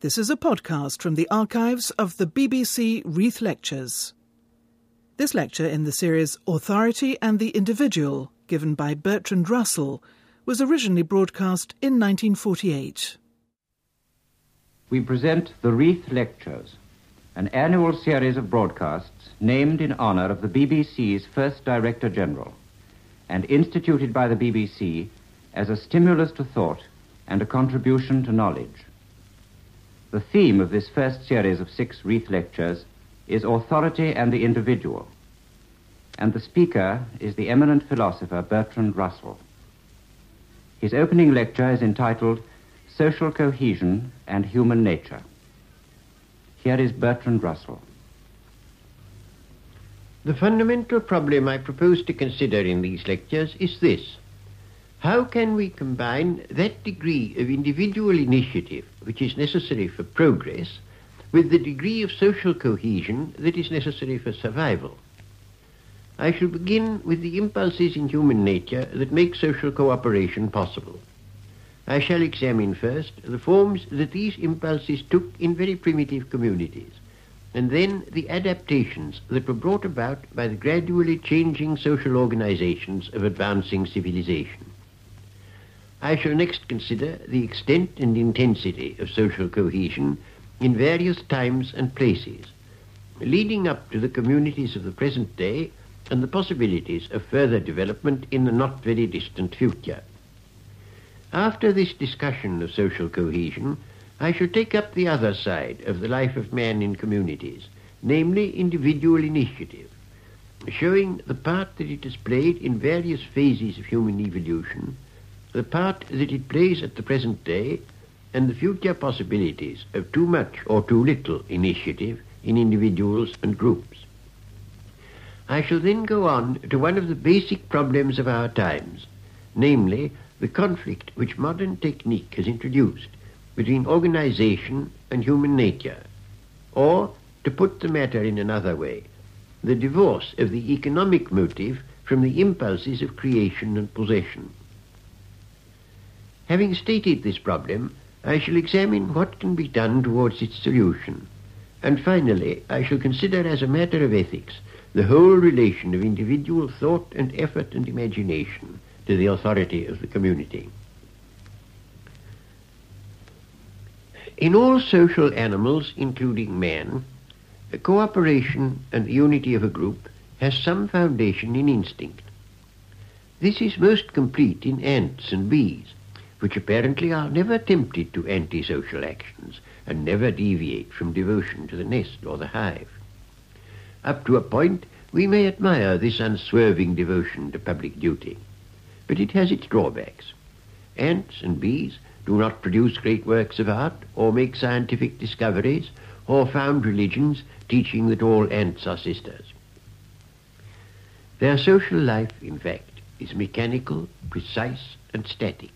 This is a podcast from the archives of the BBC Reith Lectures. This lecture in the series Authority and the Individual, given by Bertrand Russell, was originally broadcast in 1948. We present the Reith Lectures, an annual series of broadcasts named in honour of the BBC's first Director General and instituted by the BBC as a stimulus to thought and a contribution to knowledge. The theme of this first series of six Reith lectures is authority and the individual. And the speaker is the eminent philosopher Bertrand Russell. His opening lecture is entitled Social Cohesion and Human Nature. Here is Bertrand Russell. The fundamental problem I propose to consider in these lectures is this. How can we combine that degree of individual initiative which is necessary for progress with the degree of social cohesion that is necessary for survival? I shall begin with the impulses in human nature that make social cooperation possible. I shall examine first the forms that these impulses took in very primitive communities, and then the adaptations that were brought about by the gradually changing social organizations of advancing civilization. I shall next consider the extent and intensity of social cohesion in various times and places, leading up to the communities of the present day and the possibilities of further development in the not very distant future. After this discussion of social cohesion, I shall take up the other side of the life of man in communities, namely individual initiative, showing the part that it has played in various phases of human evolution the part that it plays at the present day and the future possibilities of too much or too little initiative in individuals and groups. I shall then go on to one of the basic problems of our times, namely the conflict which modern technique has introduced between organization and human nature, or, to put the matter in another way, the divorce of the economic motive from the impulses of creation and possession. Having stated this problem, I shall examine what can be done towards its solution. And finally, I shall consider as a matter of ethics the whole relation of individual thought and effort and imagination to the authority of the community. In all social animals, including man, the cooperation and the unity of a group has some foundation in instinct. This is most complete in ants and bees, which apparently are never tempted to antisocial actions and never deviate from devotion to the nest or the hive. Up to a point, we may admire this unswerving devotion to public duty, but it has its drawbacks. Ants and bees do not produce great works of art or make scientific discoveries or found religions teaching that all ants are sisters. Their social life, in fact, is mechanical, precise, and static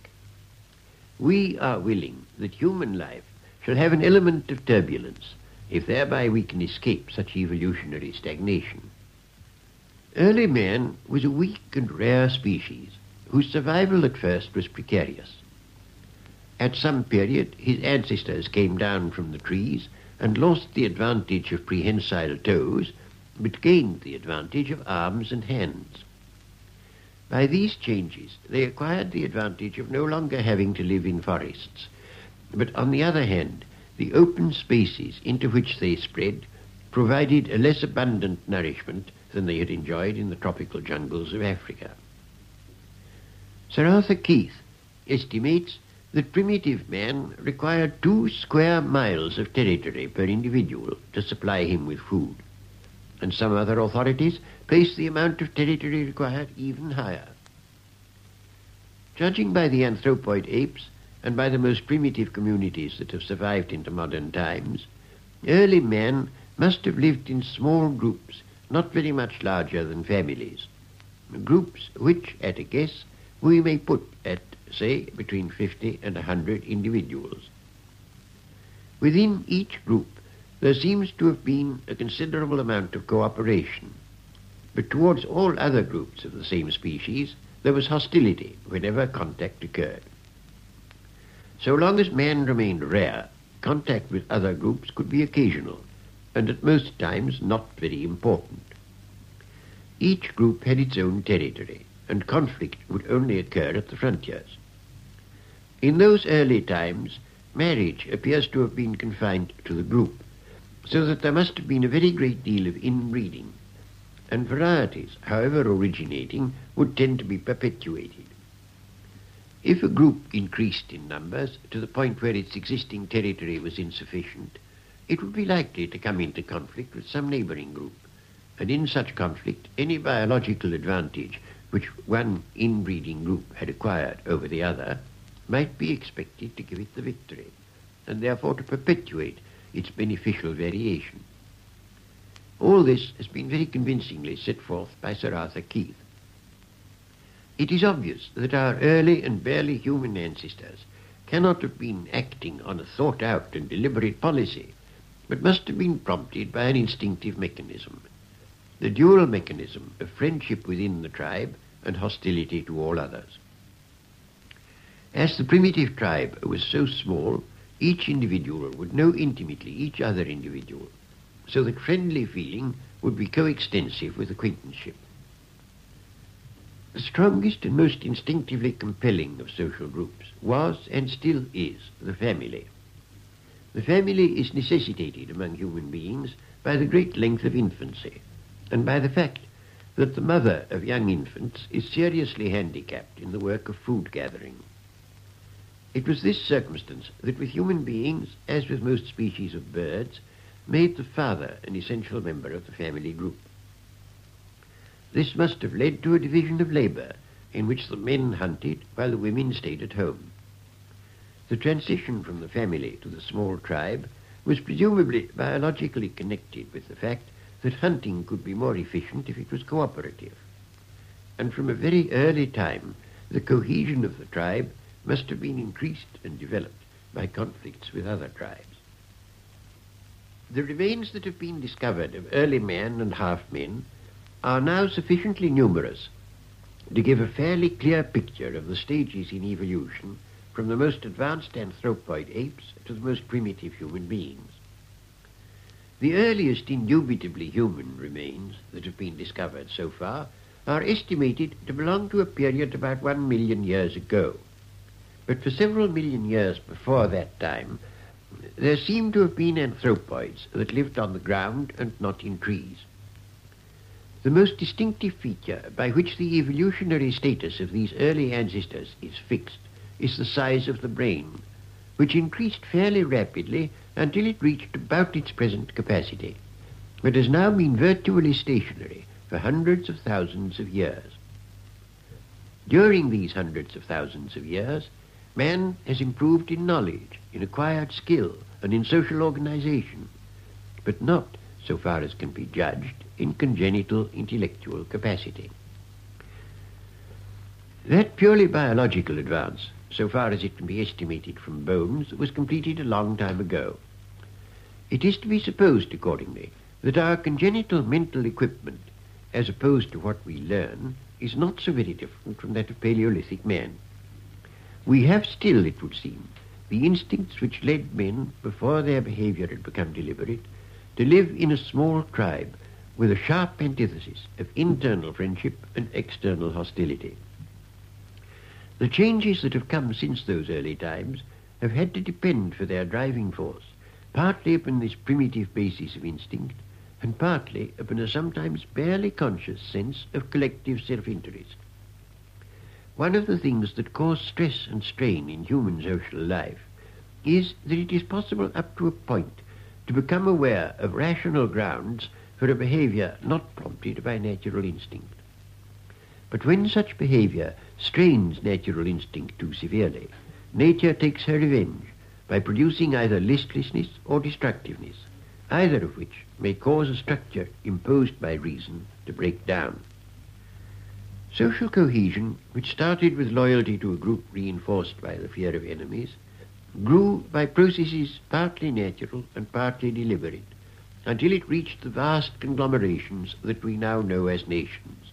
we are willing that human life shall have an element of turbulence, if thereby we can escape such evolutionary stagnation. Early man was a weak and rare species, whose survival at first was precarious. At some period, his ancestors came down from the trees and lost the advantage of prehensile toes, but gained the advantage of arms and hands. By these changes, they acquired the advantage of no longer having to live in forests, but on the other hand, the open spaces into which they spread provided a less abundant nourishment than they had enjoyed in the tropical jungles of Africa. Sir Arthur Keith estimates that primitive man required two square miles of territory per individual to supply him with food and some other authorities place the amount of territory required even higher. Judging by the anthropoid apes and by the most primitive communities that have survived into modern times, early men must have lived in small groups, not very much larger than families. Groups which, at a guess, we may put at, say, between 50 and 100 individuals. Within each group, there seems to have been a considerable amount of cooperation. But towards all other groups of the same species, there was hostility whenever contact occurred. So long as man remained rare, contact with other groups could be occasional, and at most times not very important. Each group had its own territory, and conflict would only occur at the frontiers. In those early times, marriage appears to have been confined to the group, so that there must have been a very great deal of inbreeding, and varieties, however originating, would tend to be perpetuated. If a group increased in numbers to the point where its existing territory was insufficient, it would be likely to come into conflict with some neighboring group, and in such conflict any biological advantage which one inbreeding group had acquired over the other might be expected to give it the victory, and therefore to perpetuate its beneficial variation. All this has been very convincingly set forth by Sir Arthur Keith. It is obvious that our early and barely human ancestors cannot have been acting on a thought out and deliberate policy, but must have been prompted by an instinctive mechanism, the dual mechanism of friendship within the tribe and hostility to all others. As the primitive tribe was so small, each individual would know intimately each other individual, so that friendly feeling would be coextensive with acquaintanceship. The strongest and most instinctively compelling of social groups was and still is the family. The family is necessitated among human beings by the great length of infancy and by the fact that the mother of young infants is seriously handicapped in the work of food gathering. It was this circumstance that with human beings, as with most species of birds, made the father an essential member of the family group. This must have led to a division of labour in which the men hunted while the women stayed at home. The transition from the family to the small tribe was presumably biologically connected with the fact that hunting could be more efficient if it was cooperative. And from a very early time, the cohesion of the tribe must have been increased and developed by conflicts with other tribes. The remains that have been discovered of early men and half-men are now sufficiently numerous to give a fairly clear picture of the stages in evolution from the most advanced anthropoid apes to the most primitive human beings. The earliest indubitably human remains that have been discovered so far are estimated to belong to a period about one million years ago. But for several million years before that time, there seem to have been anthropoids that lived on the ground and not in trees. The most distinctive feature by which the evolutionary status of these early ancestors is fixed is the size of the brain, which increased fairly rapidly until it reached about its present capacity, but has now been virtually stationary for hundreds of thousands of years. During these hundreds of thousands of years, Man has improved in knowledge, in acquired skill, and in social organization, but not, so far as can be judged, in congenital intellectual capacity. That purely biological advance, so far as it can be estimated from bones, was completed a long time ago. It is to be supposed, accordingly, that our congenital mental equipment, as opposed to what we learn, is not so very different from that of Paleolithic man. We have still, it would seem, the instincts which led men, before their behavior had become deliberate, to live in a small tribe with a sharp antithesis of internal friendship and external hostility. The changes that have come since those early times have had to depend for their driving force partly upon this primitive basis of instinct and partly upon a sometimes barely conscious sense of collective self-interest. One of the things that cause stress and strain in human social life is that it is possible up to a point to become aware of rational grounds for a behavior not prompted by natural instinct. But when such behavior strains natural instinct too severely, nature takes her revenge by producing either listlessness or destructiveness, either of which may cause a structure imposed by reason to break down. Social cohesion, which started with loyalty to a group reinforced by the fear of enemies, grew by processes partly natural and partly deliberate, until it reached the vast conglomerations that we now know as nations.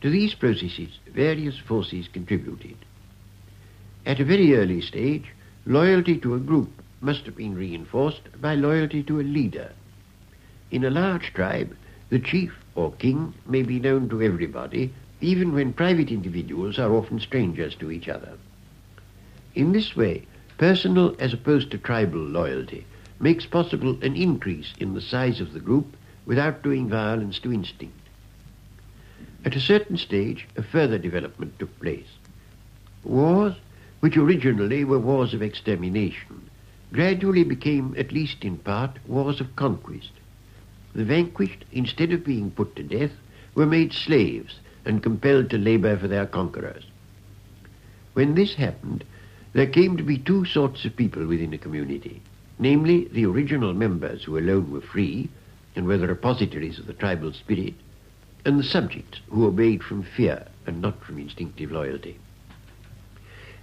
To these processes, various forces contributed. At a very early stage, loyalty to a group must have been reinforced by loyalty to a leader. In a large tribe, the chief or king may be known to everybody, even when private individuals are often strangers to each other. In this way, personal as opposed to tribal loyalty makes possible an increase in the size of the group without doing violence to instinct. At a certain stage, a further development took place. Wars, which originally were wars of extermination, gradually became, at least in part, wars of conquest. The vanquished, instead of being put to death, were made slaves and compelled to labor for their conquerors. When this happened, there came to be two sorts of people within a community, namely the original members who alone were free and were the repositories of the tribal spirit, and the subjects who obeyed from fear and not from instinctive loyalty.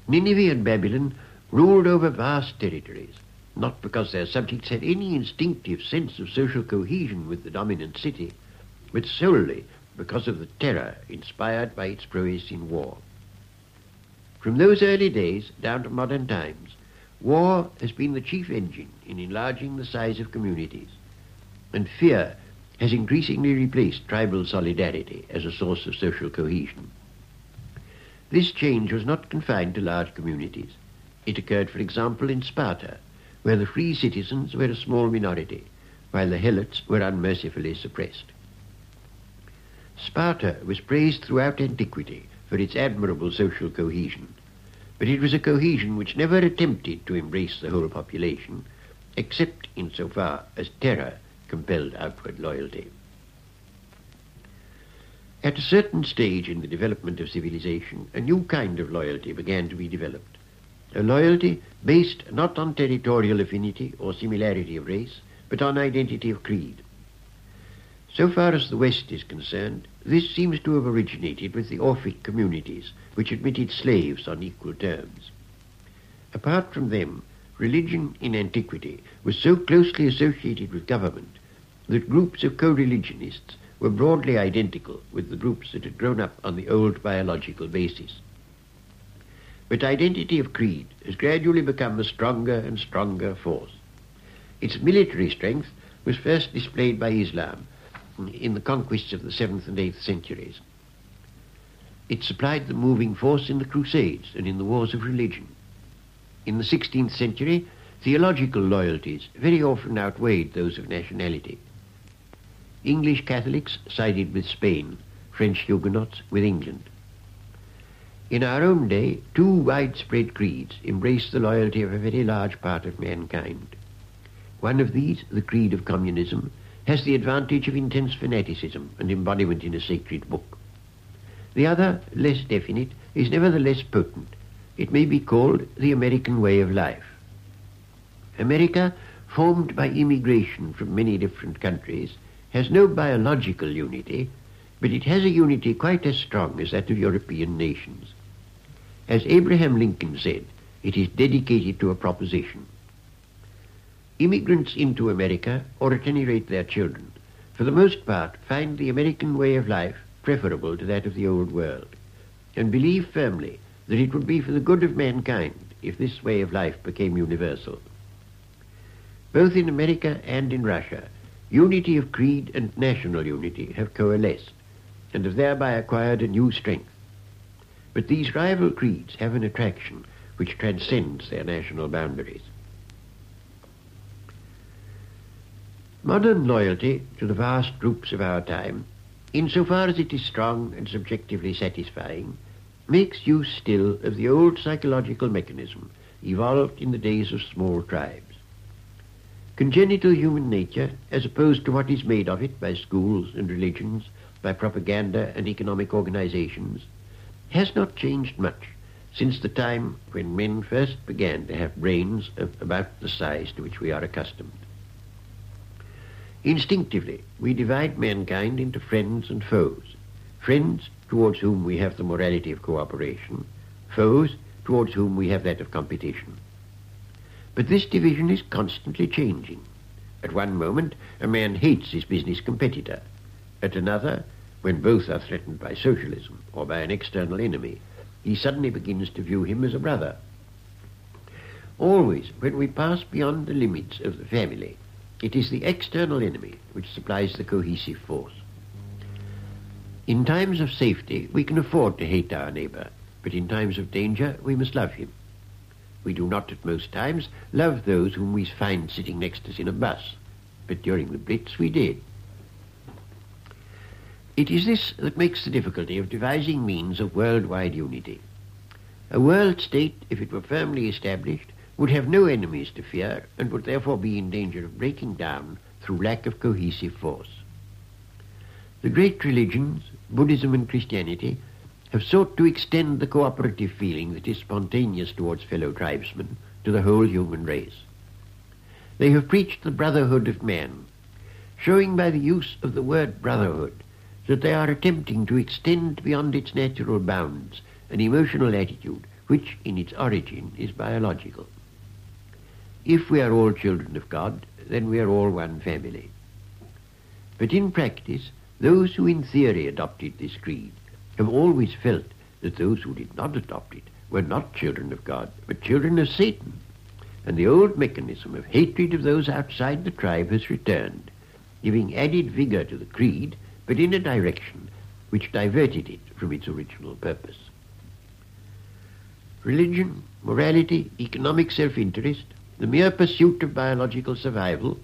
Nineveh and Babylon ruled over vast territories, not because their subjects had any instinctive sense of social cohesion with the dominant city, but solely because of the terror inspired by its prowess in war. From those early days down to modern times, war has been the chief engine in enlarging the size of communities, and fear has increasingly replaced tribal solidarity as a source of social cohesion. This change was not confined to large communities. It occurred, for example, in Sparta, where the free citizens were a small minority, while the helots were unmercifully suppressed. Sparta was praised throughout antiquity for its admirable social cohesion, but it was a cohesion which never attempted to embrace the whole population, except in so far as terror compelled outward loyalty. At a certain stage in the development of civilization, a new kind of loyalty began to be developed. A loyalty based not on territorial affinity or similarity of race, but on identity of creed. So far as the West is concerned, this seems to have originated with the Orphic communities, which admitted slaves on equal terms. Apart from them, religion in antiquity was so closely associated with government that groups of co-religionists were broadly identical with the groups that had grown up on the old biological basis. But identity of creed has gradually become a stronger and stronger force. Its military strength was first displayed by Islam in the conquests of the 7th and 8th centuries. It supplied the moving force in the Crusades and in the wars of religion. In the 16th century, theological loyalties very often outweighed those of nationality. English Catholics sided with Spain, French Huguenots with England. In our own day, two widespread creeds embrace the loyalty of a very large part of mankind. One of these, the creed of communism, has the advantage of intense fanaticism and embodiment in a sacred book. The other, less definite, is nevertheless potent. It may be called the American way of life. America, formed by immigration from many different countries, has no biological unity, but it has a unity quite as strong as that of European nations. As Abraham Lincoln said, it is dedicated to a proposition. Immigrants into America, or at any rate their children, for the most part find the American way of life preferable to that of the old world, and believe firmly that it would be for the good of mankind if this way of life became universal. Both in America and in Russia, Unity of creed and national unity have coalesced and have thereby acquired a new strength. But these rival creeds have an attraction which transcends their national boundaries. Modern loyalty to the vast groups of our time, insofar as it is strong and subjectively satisfying, makes use still of the old psychological mechanism evolved in the days of small tribes. Congenital human nature, as opposed to what is made of it by schools and religions, by propaganda and economic organizations, has not changed much since the time when men first began to have brains of about the size to which we are accustomed. Instinctively, we divide mankind into friends and foes. Friends towards whom we have the morality of cooperation, foes towards whom we have that of competition. But this division is constantly changing. At one moment, a man hates his business competitor. At another, when both are threatened by socialism or by an external enemy, he suddenly begins to view him as a brother. always when we pass beyond the limits of the family, it is the external enemy which supplies the cohesive force. In times of safety, we can afford to hate our neighbor, but in times of danger, we must love him. We do not at most times love those whom we find sitting next us in a bus, but during the Blitz we did. It is this that makes the difficulty of devising means of worldwide unity. A world state, if it were firmly established, would have no enemies to fear and would therefore be in danger of breaking down through lack of cohesive force. The great religions, Buddhism and Christianity, have sought to extend the cooperative feeling that is spontaneous towards fellow tribesmen to the whole human race. They have preached the brotherhood of man, showing by the use of the word brotherhood that they are attempting to extend beyond its natural bounds an emotional attitude which in its origin is biological. If we are all children of God, then we are all one family. But in practice, those who in theory adopted this creed have always felt that those who did not adopt it were not children of God, but children of Satan. And the old mechanism of hatred of those outside the tribe has returned, giving added vigor to the creed, but in a direction which diverted it from its original purpose. Religion, morality, economic self-interest, the mere pursuit of biological survival,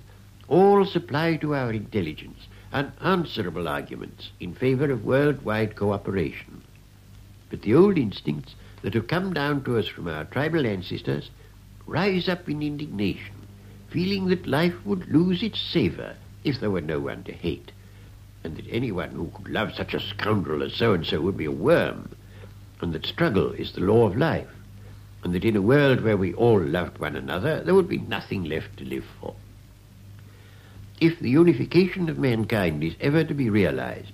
all supply to our intelligence unanswerable arguments in favor of worldwide cooperation. But the old instincts that have come down to us from our tribal ancestors rise up in indignation, feeling that life would lose its savor if there were no one to hate, and that anyone who could love such a scoundrel as so-and-so would be a worm, and that struggle is the law of life, and that in a world where we all loved one another, there would be nothing left to live for. If the unification of mankind is ever to be realized,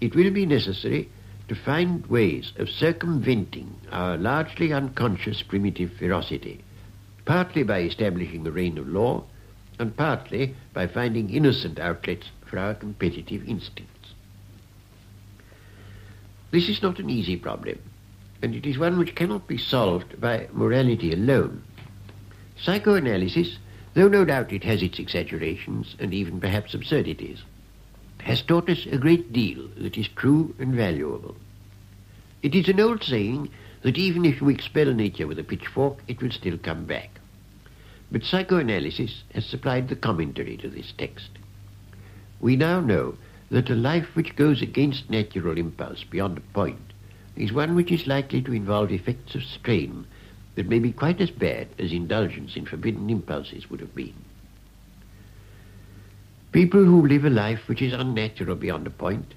it will be necessary to find ways of circumventing our largely unconscious primitive ferocity, partly by establishing the reign of law, and partly by finding innocent outlets our competitive instincts. This is not an easy problem, and it is one which cannot be solved by morality alone. Psychoanalysis though no doubt it has its exaggerations and even perhaps absurdities, has taught us a great deal that is true and valuable. It is an old saying that even if you expel nature with a pitchfork, it will still come back. But psychoanalysis has supplied the commentary to this text. We now know that a life which goes against natural impulse beyond a point is one which is likely to involve effects of strain that may be quite as bad as indulgence in forbidden impulses would have been. People who live a life which is unnatural beyond a point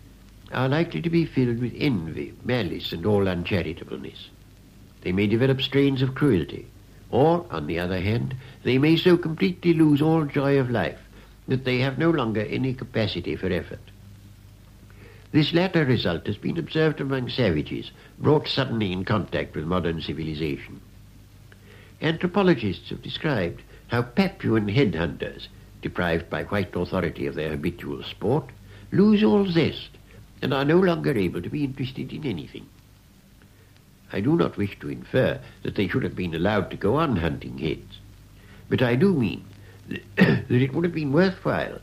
are likely to be filled with envy, malice, and all uncharitableness. They may develop strains of cruelty, or, on the other hand, they may so completely lose all joy of life that they have no longer any capacity for effort. This latter result has been observed among savages brought suddenly in contact with modern civilization. Anthropologists have described how Papuan headhunters, deprived by white authority of their habitual sport, lose all zest and are no longer able to be interested in anything. I do not wish to infer that they should have been allowed to go on hunting heads, but I do mean that it would have been worthwhile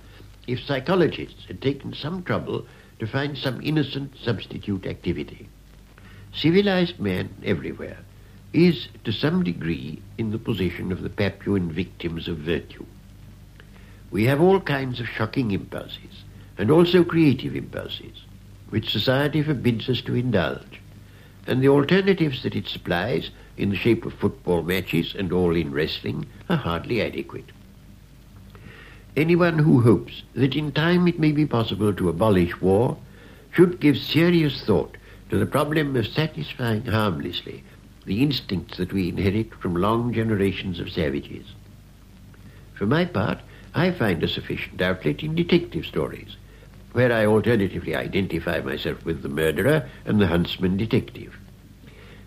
if psychologists had taken some trouble to find some innocent substitute activity. Civilized man everywhere is to some degree in the position of the Papuan victims of virtue. We have all kinds of shocking impulses, and also creative impulses, which society forbids us to indulge, and the alternatives that it supplies in the shape of football matches and all-in wrestling are hardly adequate. Anyone who hopes that in time it may be possible to abolish war should give serious thought to the problem of satisfying harmlessly the instincts that we inherit from long generations of savages. For my part, I find a sufficient outlet in detective stories, where I alternatively identify myself with the murderer and the huntsman detective.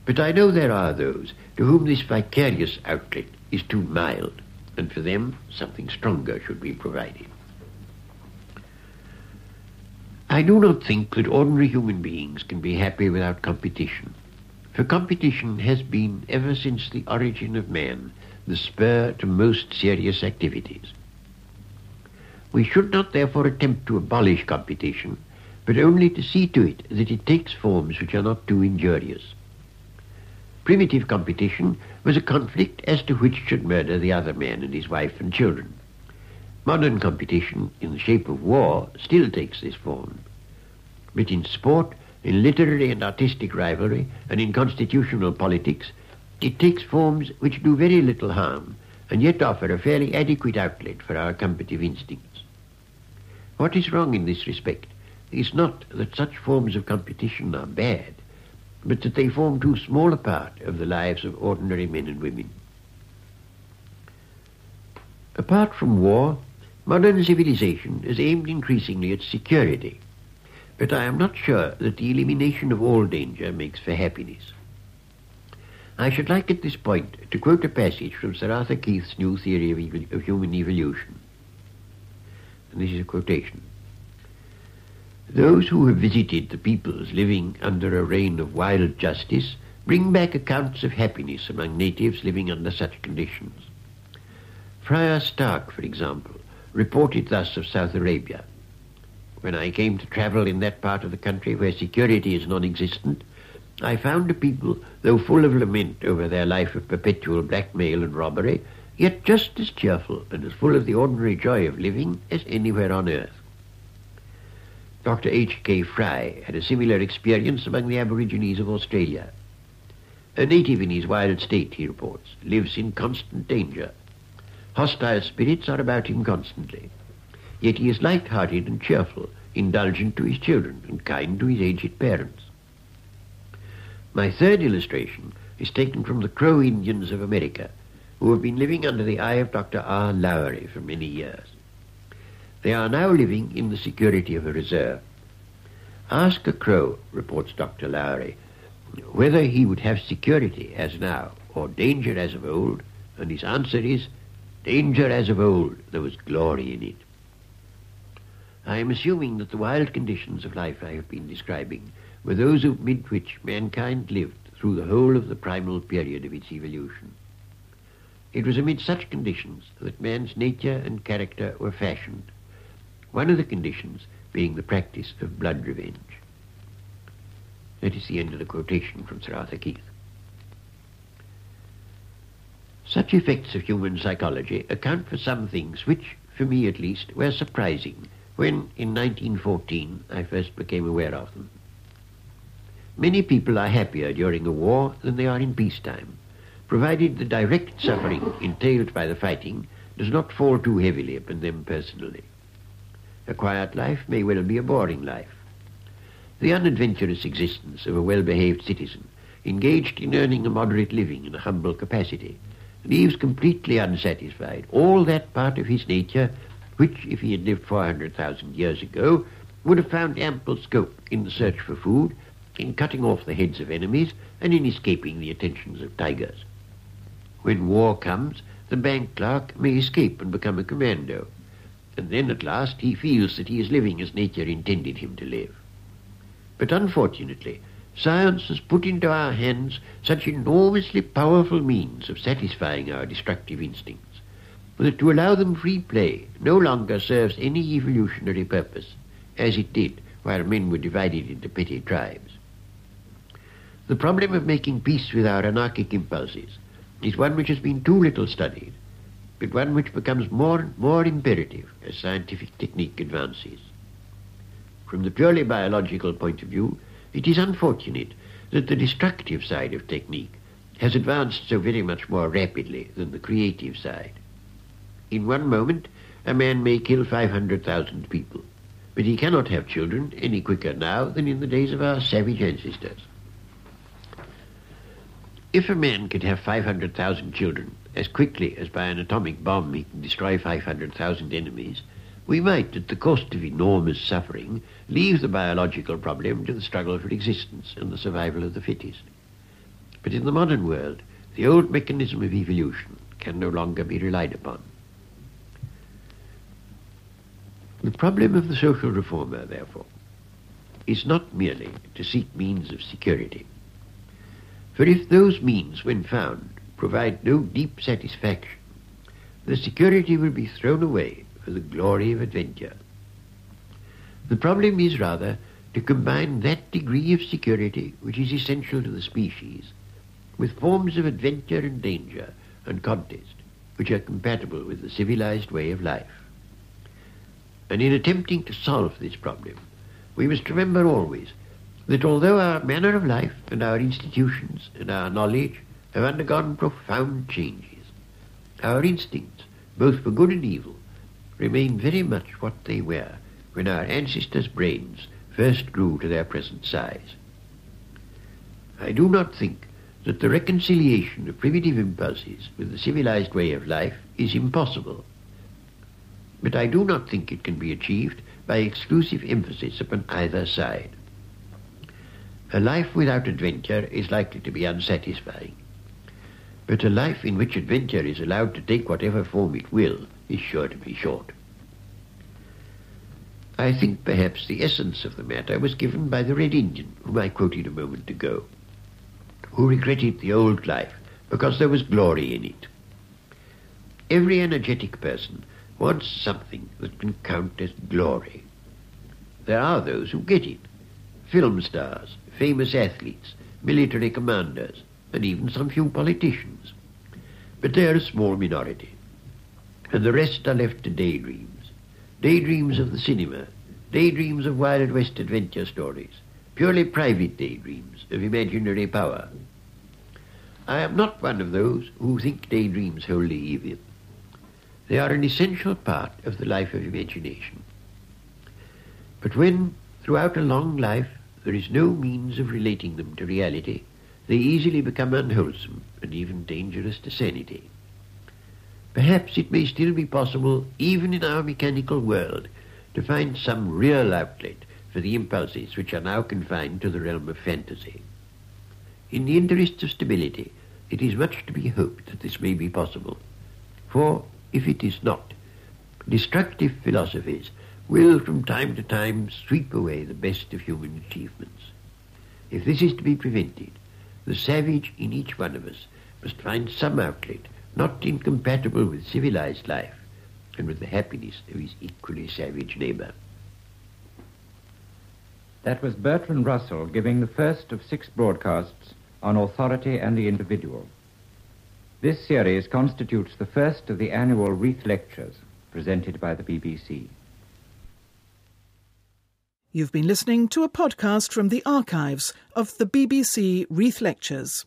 But I know there are those to whom this vicarious outlet is too mild, and for them something stronger should be provided. I do not think that ordinary human beings can be happy without competition. For competition has been, ever since the origin of man, the spur to most serious activities. We should not therefore attempt to abolish competition, but only to see to it that it takes forms which are not too injurious. Primitive competition was a conflict as to which should murder the other man and his wife and children. Modern competition, in the shape of war, still takes this form. But in sport, in literary and artistic rivalry, and in constitutional politics, it takes forms which do very little harm, and yet offer a fairly adequate outlet for our competitive instincts. What is wrong in this respect is not that such forms of competition are bad, but that they form too small a part of the lives of ordinary men and women. Apart from war, modern civilization is aimed increasingly at security, but I am not sure that the elimination of all danger makes for happiness. I should like at this point to quote a passage from Sir Arthur Keith's new theory of, of human evolution. And this is a quotation. Those who have visited the peoples living under a reign of wild justice bring back accounts of happiness among natives living under such conditions. Freya Stark, for example, reported thus of South Arabia. When I came to travel in that part of the country where security is non-existent, I found a people, though full of lament over their life of perpetual blackmail and robbery, yet just as cheerful and as full of the ordinary joy of living as anywhere on earth. Dr. H. K. Fry had a similar experience among the Aborigines of Australia. A native in his wild state, he reports, lives in constant danger. Hostile spirits are about him constantly. Yet he is light-hearted and cheerful, indulgent to his children, and kind to his aged parents. My third illustration is taken from the Crow Indians of America, who have been living under the eye of Dr. R. Lowie for many years. They are now living in the security of a reserve. Ask a crow, reports Dr. Lowie, whether he would have security as now or danger as of old, and his answer is, danger as of old, there was glory in it. I am assuming that the wild conditions of life I have been describing were those amid which mankind lived through the whole of the primal period of its evolution. It was amid such conditions that man's nature and character were fashioned, one of the conditions being the practice of blood revenge. That is the end of the quotation from Sir Arthur Keith. Such effects of human psychology account for some things which, for me at least, were surprising when, in 1914, I first became aware of them. Many people are happier during a war than they are in peacetime, provided the direct suffering entailed by the fighting does not fall too heavily upon them personally. A quiet life may well be a boring life. The unadventurous existence of a well-behaved citizen, engaged in earning a moderate living in a humble capacity, leaves completely unsatisfied all that part of his nature which, if he had lived 400,000 years ago, would have found ample scope in the search for food, in cutting off the heads of enemies, and in escaping the attentions of tigers. When war comes, the bank clerk may escape and become a commando, and then at last he feels that he is living as nature intended him to live. But unfortunately, science has put into our hands such enormously powerful means of satisfying our destructive instincts that to allow them free play no longer serves any evolutionary purpose, as it did while men were divided into petty tribes. The problem of making peace with our anarchic impulses is one which has been too little studied, but one which becomes more and more imperative as scientific technique advances. From the purely biological point of view, it is unfortunate that the destructive side of technique has advanced so very much more rapidly than the creative side. In one moment, a man may kill 500,000 people, but he cannot have children any quicker now than in the days of our savage ancestors. If a man could have 500,000 children as quickly as by an atomic bomb he can destroy 500,000 enemies, we might, at the cost of enormous suffering, leave the biological problem to the struggle for existence and the survival of the fittest. But in the modern world, the old mechanism of evolution can no longer be relied upon. The problem of the social reformer, therefore, is not merely to seek means of security. For if those means, when found, provide no deep satisfaction, the security will be thrown away for the glory of adventure. The problem is rather to combine that degree of security which is essential to the species with forms of adventure and danger and contest which are compatible with the civilized way of life. And in attempting to solve this problem, we must remember always that although our manner of life and our institutions and our knowledge have undergone profound changes, our instincts, both for good and evil, remain very much what they were when our ancestors' brains first grew to their present size. I do not think that the reconciliation of primitive impulses with the civilized way of life is impossible. But I do not think it can be achieved by exclusive emphasis upon either side. A life without adventure is likely to be unsatisfying. But a life in which adventure is allowed to take whatever form it will is sure to be short. I think perhaps the essence of the matter was given by the Red Indian, whom I quoted a moment ago who regretted the old life because there was glory in it. Every energetic person wants something that can count as glory. There are those who get it. Film stars, famous athletes, military commanders, and even some few politicians. But they are a small minority. And the rest are left to daydreams. Daydreams of the cinema, daydreams of Wild West adventure stories, purely private daydreams of imaginary power. I am not one of those who think daydreams wholly evil. They are an essential part of the life of imagination. But when, throughout a long life, there is no means of relating them to reality, they easily become unwholesome and even dangerous to sanity. Perhaps it may still be possible, even in our mechanical world, to find some real outlet for the impulses which are now confined to the realm of fantasy. In the interests of stability, it is much to be hoped that this may be possible. For if it is not, destructive philosophies will from time to time sweep away the best of human achievements. If this is to be prevented, the savage in each one of us must find some outlet not incompatible with civilized life and with the happiness of his equally savage neighbor. That was Bertrand Russell giving the first of six broadcasts on authority and the individual. This series constitutes the first of the annual Reith Lectures presented by the BBC. You've been listening to a podcast from the archives of the BBC Reith Lectures.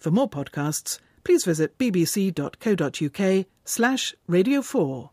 For more podcasts, please visit bbc.co.uk slash radio 4.